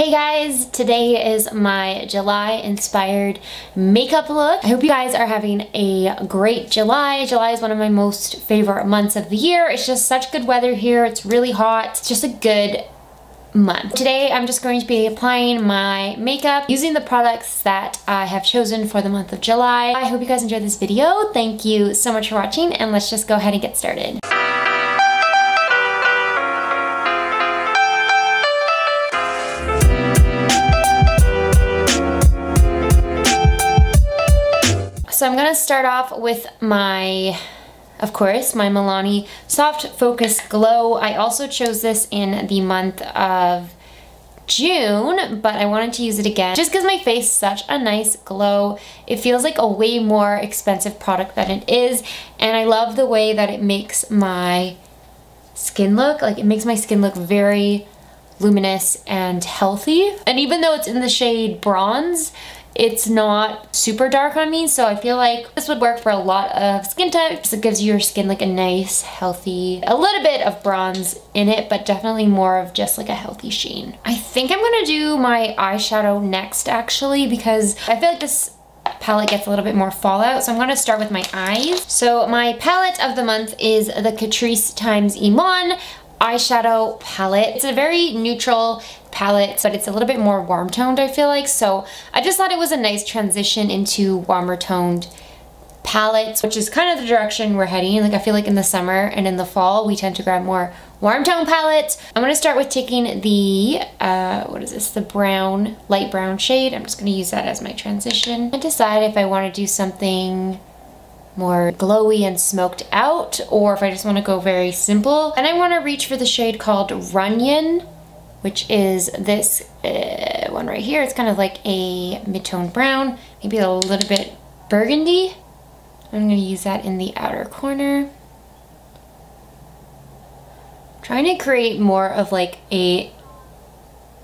Hey guys, today is my July inspired makeup look. I hope you guys are having a great July. July is one of my most favorite months of the year. It's just such good weather here. It's really hot. It's just a good month. Today I'm just going to be applying my makeup using the products that I have chosen for the month of July. I hope you guys enjoyed this video. Thank you so much for watching and let's just go ahead and get started. I'm gonna start off with my, of course, my Milani Soft Focus Glow. I also chose this in the month of June, but I wanted to use it again just because my face such a nice glow. It feels like a way more expensive product than it is, and I love the way that it makes my skin look. Like, it makes my skin look very luminous and healthy. And even though it's in the shade Bronze, it's not super dark on me, so I feel like this would work for a lot of skin types. It gives your skin like a nice, healthy, a little bit of bronze in it, but definitely more of just like a healthy sheen. I think I'm gonna do my eyeshadow next actually because I feel like this palette gets a little bit more fallout. So I'm gonna start with my eyes. So my palette of the month is the Catrice times Eman eyeshadow palette. It's a very neutral palette, but it's a little bit more warm toned, I feel like. So I just thought it was a nice transition into warmer toned palettes, which is kind of the direction we're heading. Like I feel like in the summer and in the fall, we tend to grab more warm tone palettes. I'm gonna start with taking the, uh, what is this, the brown, light brown shade. I'm just gonna use that as my transition. And decide if I wanna do something more glowy and smoked out or if I just want to go very simple. And I want to reach for the shade called Runyon which is this uh, one right here. It's kind of like a mid-tone brown, maybe a little bit burgundy. I'm to use that in the outer corner. trying to create more of like a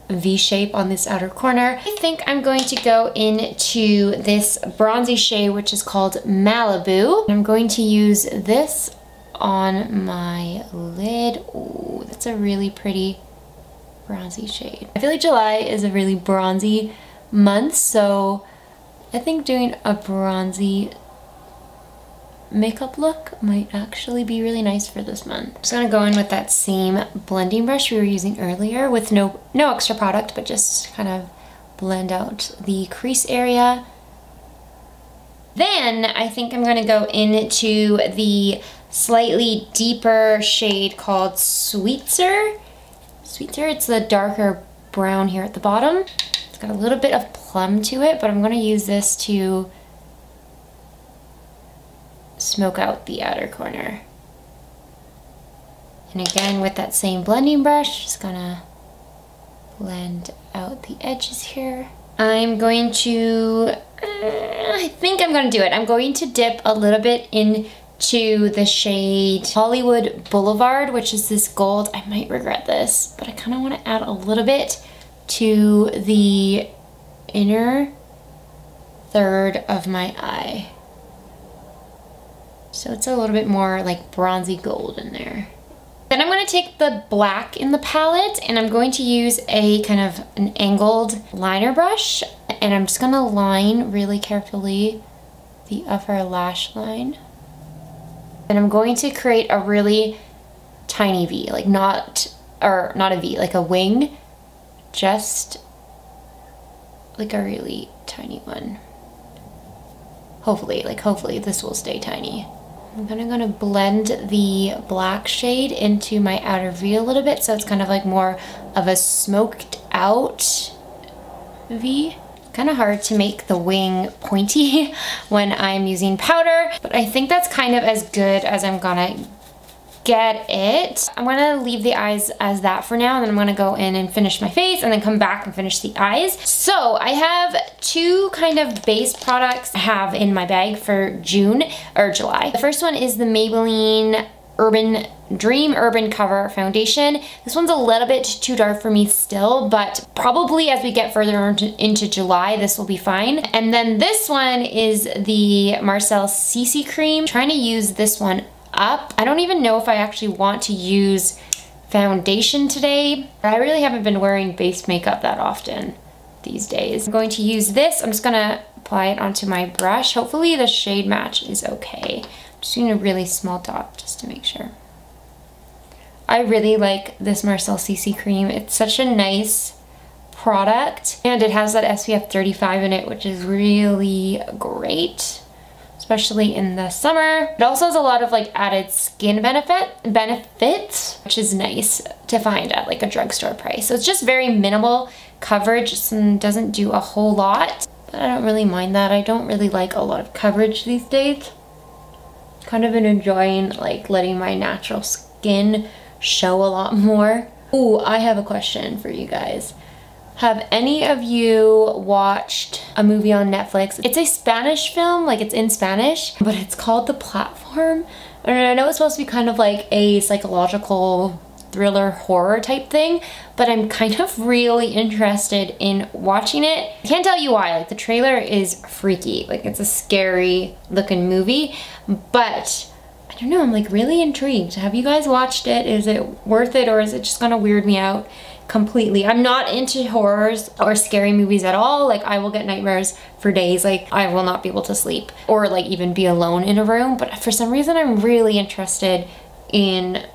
V shape on this outer corner. I think I'm going to go into this bronzy shade, which is called Malibu. I'm going to use this on my lid. Oh, that's a really pretty bronzy shade. I feel like July is a really bronzy month, so I think doing a bronzy makeup look might actually be really nice for this month. I'm just gonna go in with that same blending brush we were using earlier with no, no extra product, but just kind of blend out the crease area. Then I think I'm gonna go into the slightly deeper shade called Sweetser. Sweetser, it's the darker brown here at the bottom. It's got a little bit of plum to it, but I'm gonna use this to smoke out the outer corner. And again, with that same blending brush, just gonna blend out the edges here. I'm going to, uh, I think I'm gonna do it. I'm going to dip a little bit into the shade Hollywood Boulevard, which is this gold. I might regret this, but I kind of want to add a little bit to the inner third of my eye. So it's a little bit more like bronzy gold in there. Then I'm going to take the black in the palette and I'm going to use a kind of an angled liner brush and I'm just going to line really carefully the upper lash line. And I'm going to create a really tiny V, like not, or not a V, like a wing, just like a really tiny one. Hopefully, like hopefully this will stay tiny. I'm gonna, gonna blend the black shade into my outer V a little bit so it's kind of like more of a smoked out V. Kind of hard to make the wing pointy when I'm using powder, but I think that's kind of as good as I'm gonna get it. I'm gonna leave the eyes as that for now and then I'm gonna go in and finish my face and then come back and finish the eyes. So I have two kind of base products I have in my bag for June or July. The first one is the Maybelline Urban Dream Urban Cover Foundation. This one's a little bit too dark for me still, but probably as we get further into July, this will be fine. And then this one is the Marcelle CC Cream. I'm trying to use this one up. I don't even know if I actually want to use foundation today. I really haven't been wearing base makeup that often these days. I'm going to use this. I'm just gonna apply it onto my brush. Hopefully the shade match is okay. I'm just doing a really small dot just to make sure. I really like this Marcelle CC cream. It's such a nice product and it has that SPF 35 in it, which is really great especially in the summer. It also has a lot of like added skin benefit benefits, which is nice to find at like a drugstore price. So it's just very minimal coverage and doesn't do a whole lot. But I don't really mind that. I don't really like a lot of coverage these days. Kind of been enjoying like letting my natural skin show a lot more. Ooh, I have a question for you guys. Have any of you watched a movie on Netflix? It's a Spanish film, like it's in Spanish, but it's called The Platform. And I know it's supposed to be kind of like a psychological thriller horror type thing, but I'm kind of really interested in watching it. I can't tell you why, like the trailer is freaky, like it's a scary looking movie, but I don't know, I'm like really intrigued. Have you guys watched it? Is it worth it or is it just gonna weird me out? Completely. I'm not into horrors or scary movies at all. Like I will get nightmares for days. Like I will not be able to sleep or like even be alone in a room. But for some reason, I'm really interested in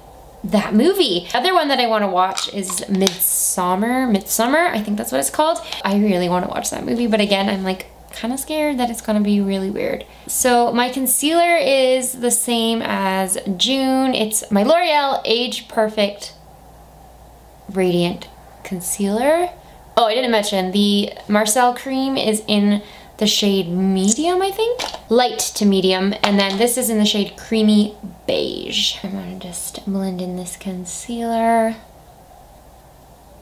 that movie. Other one that I want to watch is Midsommar. Midsommar, I think that's what it's called. I really want to watch that movie. But again, I'm like kind of scared that it's gonna be really weird. So my concealer is the same as June. It's my L'Oreal Age Perfect Radiant Concealer. Oh, I didn't mention the Marcelle cream is in the shade medium, I think. Light to medium. And then this is in the shade creamy beige. I'm gonna just blend in this concealer.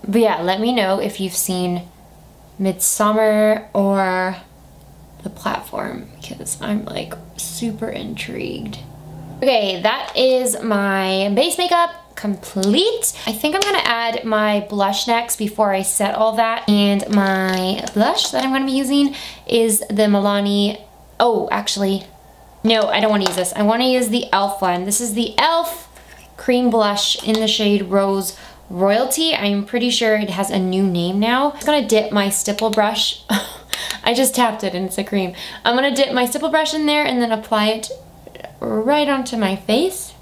But yeah, let me know if you've seen Midsommar or The Platform because I'm like super intrigued. Okay, that is my base makeup complete. I think I'm gonna add my blush next before I set all that. And my blush that I'm gonna be using is the Milani, oh, actually, no, I don't wanna use this. I wanna use the e.l.f. one. This is the e.l.f. cream blush in the shade Rose Royalty. I'm pretty sure it has a new name now. I'm gonna dip my stipple brush. I just tapped it and it's a cream. I'm gonna dip my stipple brush in there and then apply it right onto my face.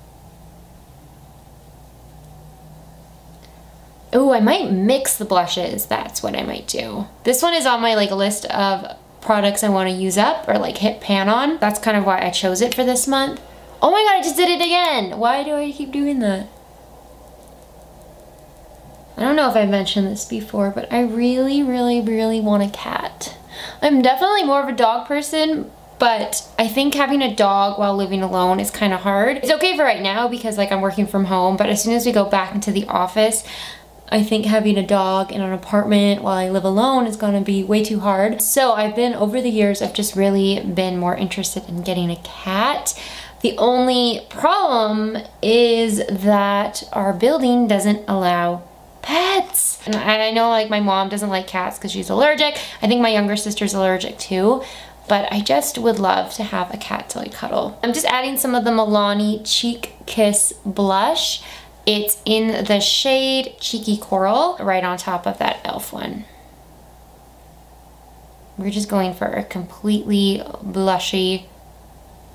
Oh, I might mix the blushes. That's what I might do. This one is on my like list of products I want to use up or like hit pan on. That's kind of why I chose it for this month. Oh my god, I just did it again. Why do I keep doing that? I don't know if I've mentioned this before, but I really, really, really want a cat. I'm definitely more of a dog person, but I think having a dog while living alone is kind of hard. It's okay for right now because like I'm working from home, but as soon as we go back into the office, I think having a dog in an apartment while I live alone is gonna be way too hard. So I've been, over the years, I've just really been more interested in getting a cat. The only problem is that our building doesn't allow pets. And I know like my mom doesn't like cats because she's allergic. I think my younger sister's allergic too but I just would love to have a cat to like cuddle. I'm just adding some of the Milani Cheek Kiss blush. It's in the shade Cheeky Coral, right on top of that e.l.f. one. We're just going for a completely blushy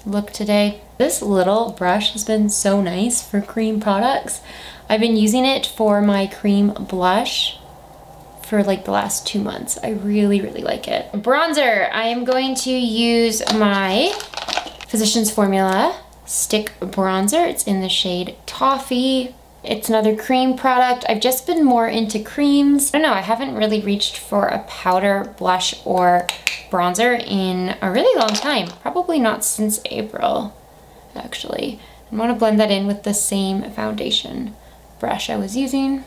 look today. This little brush has been so nice for cream products. I've been using it for my cream blush for like the last two months. I really, really like it. Bronzer, I am going to use my Physicians Formula Stick Bronzer. It's in the shade Toffee. It's another cream product. I've just been more into creams. Oh, I don't know, I haven't really reached for a powder, blush, or bronzer in a really long time. Probably not since April, actually. I want to blend that in with the same foundation brush I was using.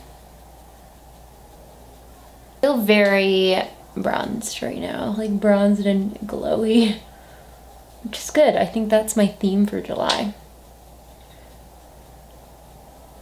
I feel very bronzed right now, like bronzed and glowy, which is good. I think that's my theme for July.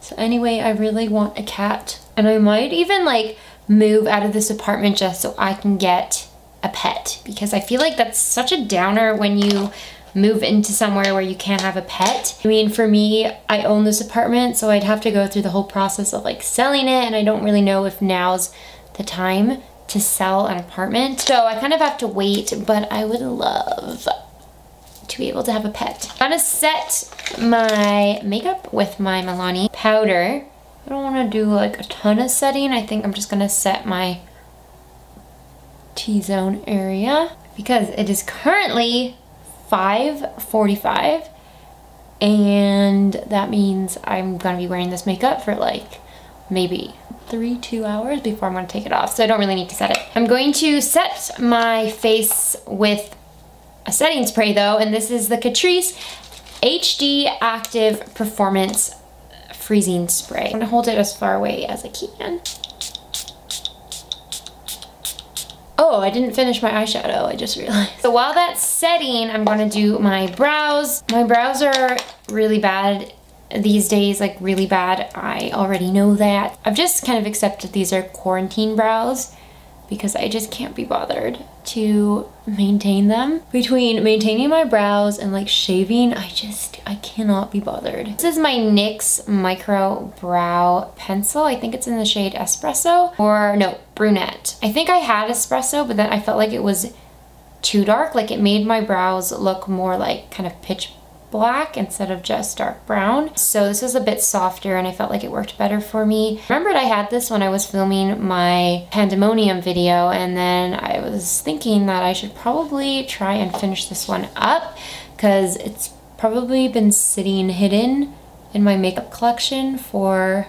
So anyway, I really want a cat. And I might even like move out of this apartment just so I can get a pet because I feel like that's such a downer when you move into somewhere where you can't have a pet. I mean, for me, I own this apartment, so I'd have to go through the whole process of like selling it, and I don't really know if now's the time to sell an apartment. So I kind of have to wait, but I would love to be able to have a pet. I'm gonna set my makeup with my Milani powder. I don't wanna do like a ton of setting. I think I'm just gonna set my T-zone area because it is currently 5.45 and that means I'm gonna be wearing this makeup for like maybe three, two hours before I'm gonna take it off. So I don't really need to set it. I'm going to set my face with a setting spray though, and this is the Catrice HD Active Performance Freezing Spray. I'm gonna hold it as far away as I can. Oh, I didn't finish my eyeshadow, I just realized. So while that's setting, I'm gonna do my brows. My brows are really bad these days, like really bad. I already know that. I've just kind of accepted these are quarantine brows because I just can't be bothered to maintain them. Between maintaining my brows and like shaving, I just, I cannot be bothered. This is my NYX Micro Brow Pencil. I think it's in the shade Espresso or no, Brunette. I think I had Espresso, but then I felt like it was too dark. Like it made my brows look more like kind of pitch black instead of just dark brown. So this was a bit softer and I felt like it worked better for me. I Remembered I had this when I was filming my pandemonium video and then I was thinking that I should probably try and finish this one up because it's probably been sitting hidden in my makeup collection for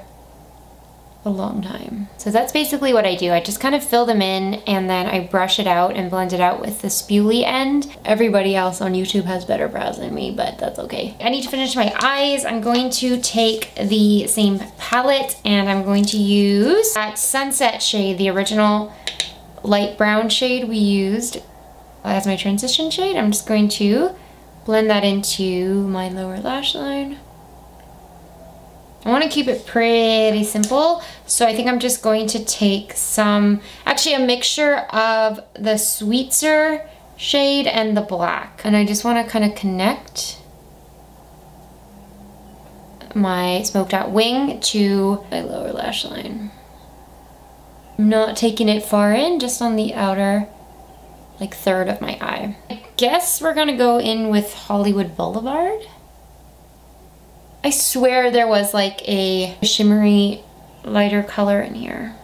a long time. So that's basically what I do. I just kind of fill them in and then I brush it out and blend it out with the spoolie end. Everybody else on YouTube has better brows than me, but that's okay. I need to finish my eyes. I'm going to take the same palette and I'm going to use that sunset shade, the original light brown shade we used as my transition shade. I'm just going to blend that into my lower lash line. I want to keep it pretty simple, so I think I'm just going to take some, actually a mixture of the Sweetser shade and the black. And I just want to kind of connect my smoked out wing to my lower lash line. I'm not taking it far in, just on the outer like third of my eye. I guess we're gonna go in with Hollywood Boulevard. I swear there was like a shimmery lighter color in here.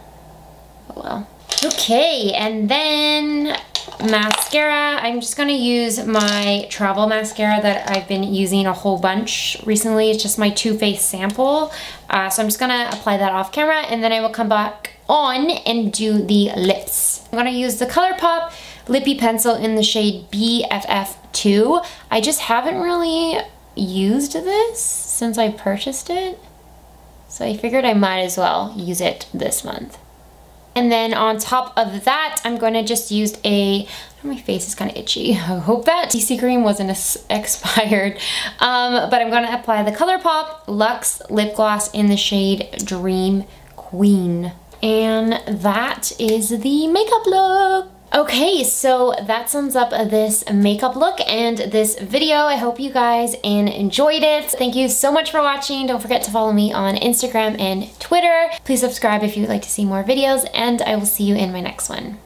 Oh well. Okay, and then mascara. I'm just gonna use my travel mascara that I've been using a whole bunch recently. It's just my Too Faced sample. Uh, so I'm just gonna apply that off camera and then I will come back on and do the lips. I'm gonna use the ColourPop Lippie Pencil in the shade BFF2. I just haven't really used this since I purchased it. So I figured I might as well use it this month. And then on top of that, I'm going to just use a, my face is kind of itchy. I hope that CC cream wasn't expired. Um, but I'm going to apply the ColourPop Lux Lip Gloss in the shade Dream Queen. And that is the makeup look. Okay, so that sums up this makeup look and this video. I hope you guys enjoyed it. Thank you so much for watching. Don't forget to follow me on Instagram and Twitter. Please subscribe if you would like to see more videos and I will see you in my next one.